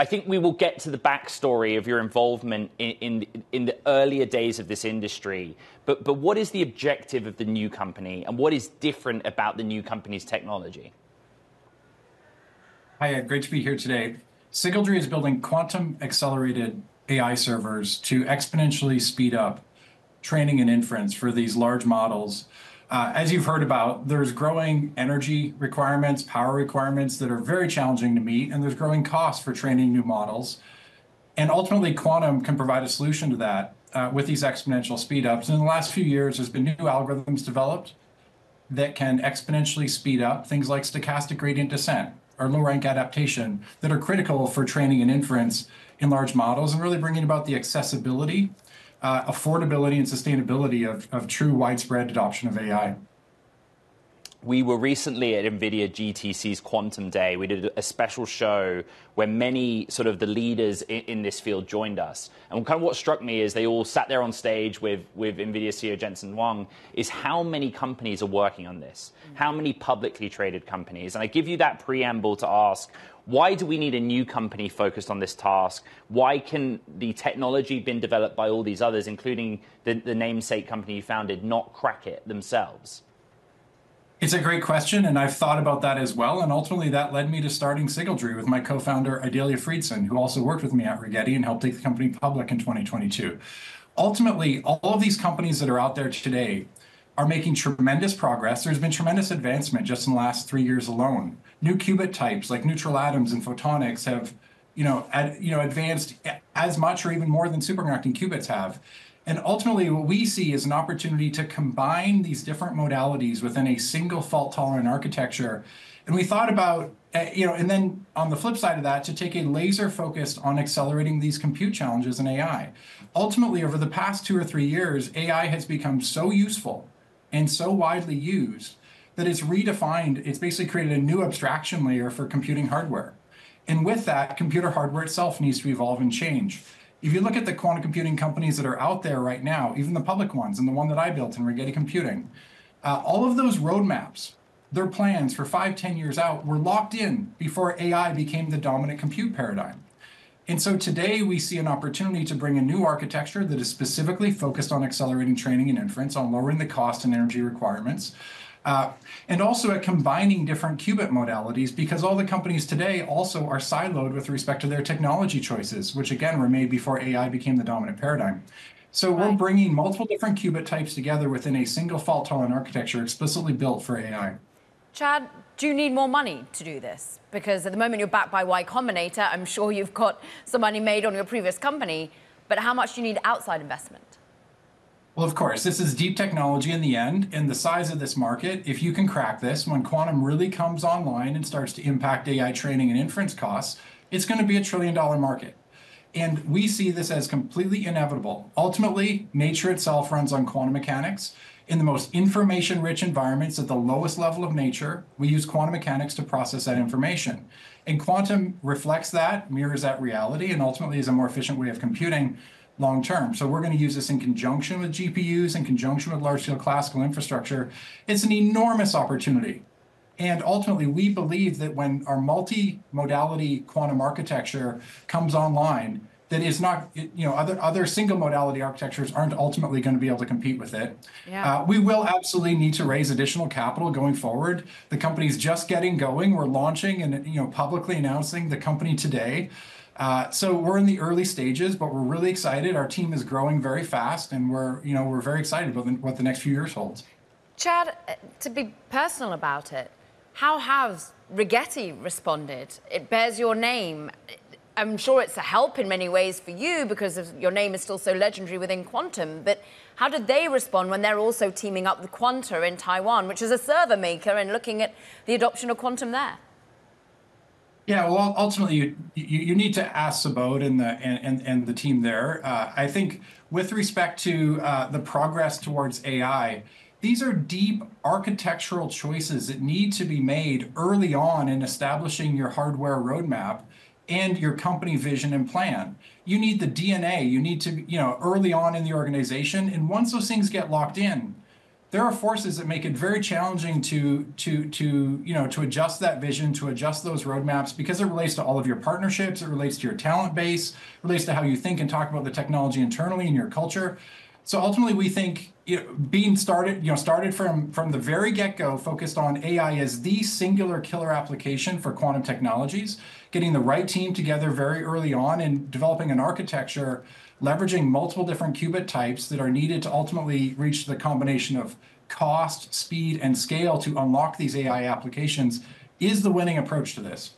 I think we will get to the backstory of your involvement in, in, in, the earlier days of this industry. But, but what is the objective of the new company and what is different about the new company's technology? Hi, great to be here today. Sygaldry is building quantum accelerated AI servers to exponentially speed up training and inference for these large models. Uh, as you've heard about, there's growing energy requirements, power requirements that are very challenging to meet, and there's growing costs for training new models. And ultimately, quantum can provide a solution to that uh, with these exponential speedups. In the last few years, there's been new algorithms developed that can exponentially speed up things like stochastic gradient descent or low rank adaptation that are critical for training and inference in large models and really bringing about the accessibility Uh, affordability and sustainability of, of true widespread adoption of AI. We were recently at NVIDIA GTC's Quantum Day. We did a special show where many sort of the leaders in, in, this field joined us. And kind of what struck me is they all sat there on stage with, with NVIDIA CEO Jensen Huang is how many companies are working on this, how many publicly traded companies. And I give you that preamble to ask, why do we need a new company focused on this task? Why can the technology been developed by all these others, including the, the namesake company you founded, not crack it themselves? It's a great question, and I've thought about that as well. And ultimately, that led me to starting Sygaldry with my co-founder Idalia Friedson, who also worked with me at Rigetti and helped take the company public in 2022. Ultimately, all of these companies that are out there today are making tremendous progress. There's been tremendous advancement just in the last three years alone. New qubit types like neutral atoms and photonics have, you know, ad, you know, advanced as much or even more than superconducting qubits have. And ultimately, what we see is an opportunity to combine these different modalities within a single fault tolerant architecture. And we thought about, eh, you know, and then on the flip side of that, to take a laser focus on accelerating these compute challenges in AI. Ultimately, over the past two or three years, AI has become so useful and so widely used that it's redefined, it's basically created a new abstraction layer for computing hardware. And with that, computer hardware itself needs to evolve and change. If you look at the quantum computing companies that are out there right now, even the public ones and the one that I built in Rigetti Computing, uh, all of those roadmaps, their plans for five, ten years out were locked in before AI became the dominant compute paradigm. And so today we see an opportunity to bring a new architecture that is specifically focused on accelerating training and inference, on lowering the cost and energy requirements, uh, and also at combining different qubit modalities because all the companies today also are siloed with respect to their technology choices, which again were made before AI became the dominant paradigm. So right. we're bringing multiple different qubit types together within a single fault tolerant architecture explicitly built for AI. Chad, do you need more money to do this? Because at the moment you're backed by Y Combinator. I'm sure you've got some money made on your previous company, but how much do you need outside investment? Well, of course, this is deep technology in the end, and the size of this market, if you can crack this, when quantum really comes online and starts to impact AI training and inference costs, it's going to be a trillion dollar market. And we see this as completely inevitable. Ultimately, nature itself runs on quantum mechanics. In the most information rich environments at the lowest level of nature, we use quantum mechanics to process that information. And quantum reflects that, mirrors that reality, and ultimately is a more efficient way of computing long term. So we're going to use this in conjunction with GPUs, in conjunction with large scale classical infrastructure. It's an enormous opportunity. And ultimately, we believe that when our multi-modality quantum architecture comes online, that is not, you know, other other single modality architectures aren't ultimately going to be able to compete with it. Yeah. Uh, we will absolutely need to raise additional capital going forward. The company's just getting going. We're launching and you know publicly announcing the company today. Uh, so we're in the early stages, but we're really excited. Our team is growing very fast, and we're you know we're very excited about the, what the next few years holds. Chad, uh, to be personal about it, how has Rigetti responded? It bears your name. I'm sure it's a help in many ways for you because your name is still so legendary within quantum. But how did they respond when they're also teaming up with Quanta in Taiwan, which is a server maker, and looking at the adoption of quantum there? Yeah, well, ultimately, you, you, you need to ask Subodh and the and, and, and the team there. Uh, I think with respect to uh, the progress towards AI, these are deep architectural choices that need to be made early on in establishing your hardware roadmap and your company vision and plan. You need the DNA. You need to, you know, early on in the organization. And once those things get locked in, there are forces that make it very challenging to to to you know to adjust that vision to adjust those roadmaps because it relates to all of your partnerships it relates to your talent base relates to how you think and talk about the technology internally in your culture. So ultimately we think you know, being started you know started from from the very get-go focused on ai as the singular killer application for quantum technologies getting the right team together very early on and developing an architecture leveraging multiple different qubit types that are needed to ultimately reach the combination of cost, speed, and scale to unlock these AI applications is the winning approach to this.